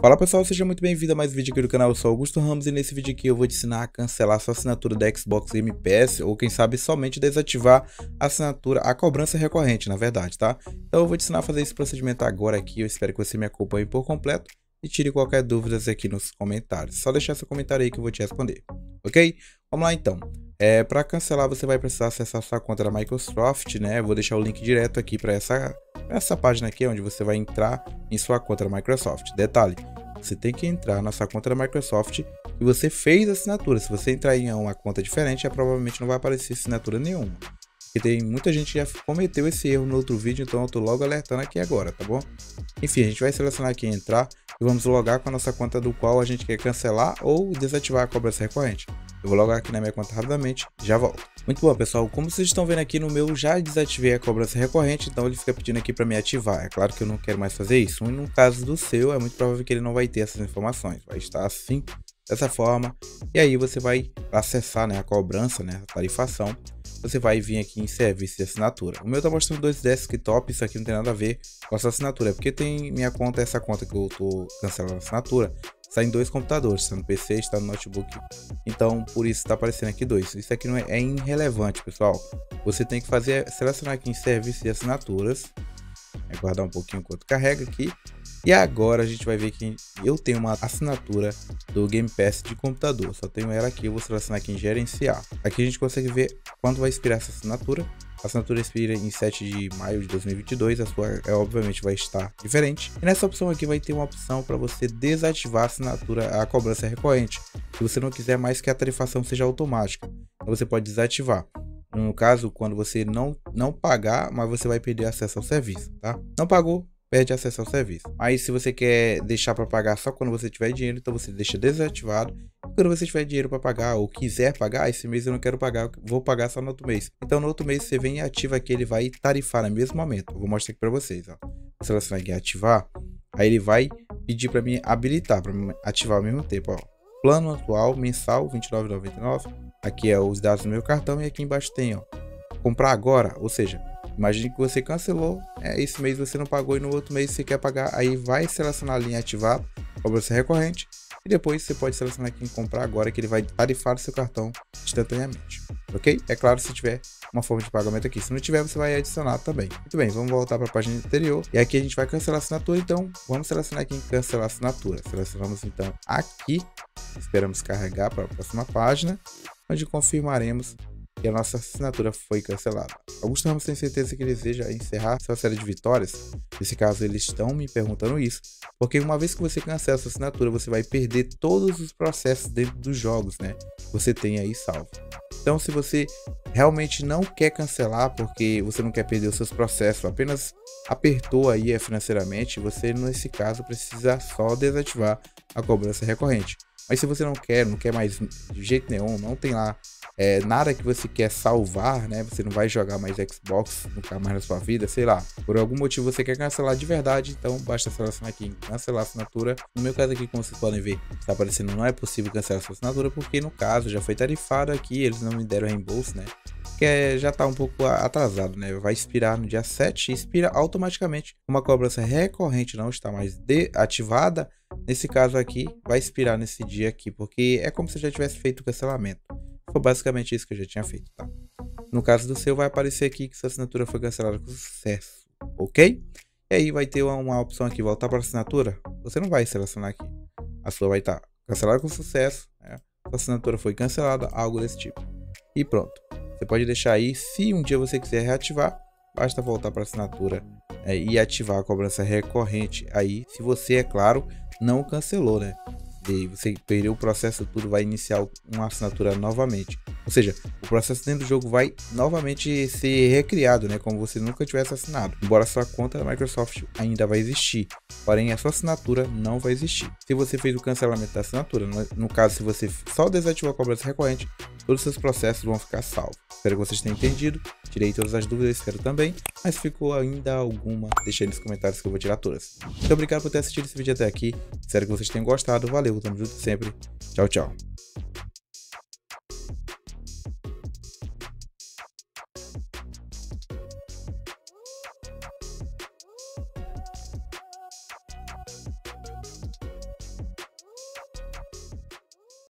Fala pessoal, seja muito bem-vindo a mais um vídeo aqui do canal, eu sou Augusto Ramos e nesse vídeo aqui eu vou te ensinar a cancelar sua assinatura da Xbox Game Pass ou quem sabe somente desativar a assinatura, a cobrança recorrente na verdade, tá? Então eu vou te ensinar a fazer esse procedimento agora aqui, eu espero que você me acompanhe por completo e tire qualquer dúvida aqui nos comentários, só deixar seu comentário aí que eu vou te responder, ok? Vamos lá então. É, para cancelar você vai precisar acessar sua conta da Microsoft, né? Eu vou deixar o link direto aqui para essa essa página aqui é onde você vai entrar em sua conta da Microsoft. Detalhe, você tem que entrar na sua conta da Microsoft e você fez assinatura. Se você entrar em uma conta diferente, é, provavelmente não vai aparecer assinatura nenhuma. Porque tem muita gente que já cometeu esse erro no outro vídeo, então eu tô logo alertando aqui agora, tá bom? Enfim, a gente vai selecionar aqui entrar e vamos logar com a nossa conta do qual a gente quer cancelar ou desativar a cobrança recorrente. Eu vou logar aqui na minha conta rapidamente, já volto. Muito bom, pessoal. Como vocês estão vendo aqui no meu, já desativei a cobrança recorrente, então ele fica pedindo aqui para me ativar. É claro que eu não quero mais fazer isso. E no caso do seu, é muito provável que ele não vai ter essas informações. Vai estar assim, dessa forma. E aí você vai acessar né, a cobrança, né, a tarifação. Você vai vir aqui em serviço de assinatura. O meu tá mostrando dois desktops, isso aqui não tem nada a ver com essa assinatura. É porque tem minha conta, essa conta que eu tô cancelando a assinatura está em dois computadores, está no PC e está no notebook. Então, por isso está aparecendo aqui dois. Isso aqui não é, é irrelevante, pessoal. Você tem que fazer, selecionar aqui em serviço de assinaturas, aguardar um pouquinho enquanto carrega aqui. E agora a gente vai ver que eu tenho uma assinatura do Game Pass de computador. Só tenho ela aqui, eu vou selecionar aqui em gerenciar. Aqui a gente consegue ver quando vai expirar essa assinatura. A assinatura expira em 7 de maio de 2022, a sua é, obviamente vai estar diferente. E nessa opção aqui vai ter uma opção para você desativar a assinatura, a cobrança recorrente, se você não quiser mais que a tarifação seja automática. Então você pode desativar. No caso, quando você não, não pagar, mas você vai perder acesso ao serviço, tá? Não pagou, perde acesso ao serviço. Aí se você quer deixar para pagar só quando você tiver dinheiro, então você deixa desativado. Quando você tiver dinheiro para pagar ou quiser pagar, esse mês eu não quero pagar, vou pagar só no outro mês. Então no outro mês você vem e ativa aqui, ele vai tarifar no mesmo momento. vou mostrar aqui para vocês, ó. Selecionar aqui ativar, aí ele vai pedir para mim habilitar, para ativar ao mesmo tempo, ó. Plano atual mensal 29,99. Aqui é os dados do meu cartão e aqui embaixo tem, ó, comprar agora, ou seja, Imagine que você cancelou, é, esse mês você não pagou e no outro mês você quer pagar, aí vai selecionar a linha ativar, cobrança recorrente, e depois você pode selecionar aqui em comprar agora que ele vai tarifar o seu cartão instantaneamente, ok? É claro se tiver uma forma de pagamento aqui, se não tiver você vai adicionar também. Muito bem, vamos voltar para a página anterior e aqui a gente vai cancelar a assinatura, então vamos selecionar aqui em cancelar a assinatura. Selecionamos então aqui, esperamos carregar para a próxima página, onde confirmaremos e a nossa assinatura foi cancelada. Augusto Ramos tem certeza que deseja encerrar sua série de vitórias. Nesse caso, eles estão me perguntando isso, porque uma vez que você cancela sua assinatura, você vai perder todos os processos dentro dos jogos, né? Você tem aí salvo. Então, se você realmente não quer cancelar porque você não quer perder os seus processos, apenas apertou aí financeiramente, você nesse caso precisa só desativar a cobrança recorrente. Mas se você não quer, não quer mais de jeito nenhum, não tem lá é, nada que você quer salvar, né? Você não vai jogar mais Xbox nunca mais na sua vida, sei lá. Por algum motivo você quer cancelar de verdade, então basta selecionar aqui em cancelar assinatura. No meu caso aqui, como vocês podem ver, está aparecendo não é possível cancelar sua assinatura, porque no caso já foi tarifado aqui, eles não me deram reembolso, né? Que é, já está um pouco atrasado, né? Vai expirar no dia 7 e expira automaticamente. Uma cobrança recorrente não está mais deativada, Nesse caso aqui, vai expirar nesse dia aqui, porque é como se já tivesse feito o cancelamento. Foi basicamente isso que eu já tinha feito, tá? No caso do seu, vai aparecer aqui que sua assinatura foi cancelada com sucesso, ok? E aí vai ter uma, uma opção aqui, voltar para assinatura. Você não vai selecionar aqui. A sua vai estar tá cancelada com sucesso, né? sua assinatura foi cancelada, algo desse tipo. E pronto. Você pode deixar aí, se um dia você quiser reativar, basta voltar para a assinatura é, e ativar a cobrança recorrente aí, se você, é claro, não cancelou, né? E você perdeu o processo tudo, vai iniciar uma assinatura novamente. Ou seja, o processo dentro do jogo vai novamente ser recriado, né? Como você nunca tivesse assinado. Embora sua conta da Microsoft ainda vai existir, porém a sua assinatura não vai existir. Se você fez o cancelamento da assinatura, no caso, se você só desativou a cobrança recorrente, todos os seus processos vão ficar salvos. Espero que vocês tenham entendido. Tirei todas as dúvidas, espero também. Mas ficou ainda alguma, deixa aí nos comentários que eu vou tirar todas. Muito obrigado por ter assistido esse vídeo até aqui. Espero que vocês tenham gostado. Valeu, tamo junto sempre. Tchau, tchau.